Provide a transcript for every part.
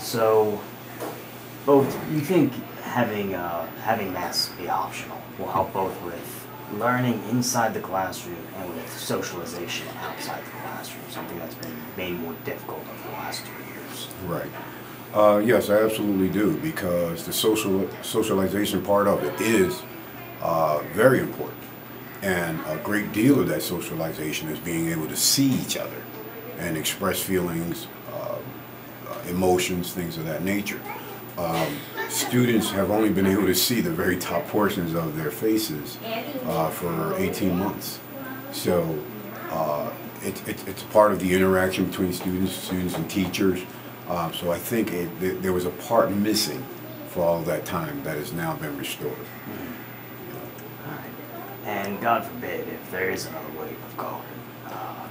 So, both you think having uh, having masks be optional will help both with learning inside the classroom and with socialization outside the classroom, something that's been made more difficult over the last two years. Right. Uh, yes, I absolutely do because the social socialization part of it is uh, very important, and a great deal of that socialization is being able to see each other and express feelings, um, uh, emotions, things of that nature. Um, students have only been able to see the very top portions of their faces uh, for 18 months, so uh, it, it, it's part of the interaction between students, students and teachers. Um, so I think it, th- there was a part missing for all that time that has now been restored. Alright. And God forbid, if there is another wave of COVID, uh, uh,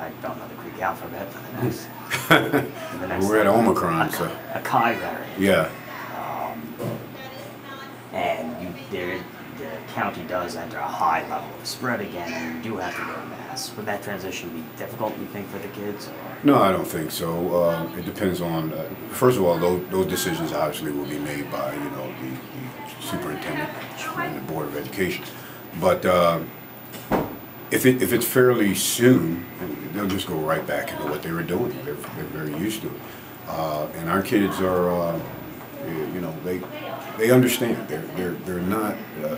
I don't know the Greek alphabet for the next. for the next We're at. Omicron, a, so a Chi variant. yeah, Um, and you, there, the county does enter a high level of spread again, and you do have to wear masks. Would that transition be difficult, you think, for the kids? Or? no, I don't think so. Uh, it depends on. Uh, first of all, those, those decisions obviously will be made by you know the, the superintendent and the board of education. But uh, if it if it's fairly soon, they'll just go right back into what they were doing. They're, they're very used to it. Uh, and our kids are, uh, you know, they they understand. They're they're they're not uh,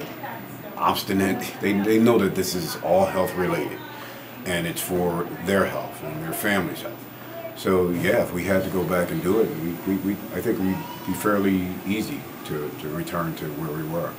obstinate. They they know that this is all health related, and it's for their health and their family's health. So yeah, if we had to go back and do it, we, we, we I think we'd be fairly easy to, to return to where we were.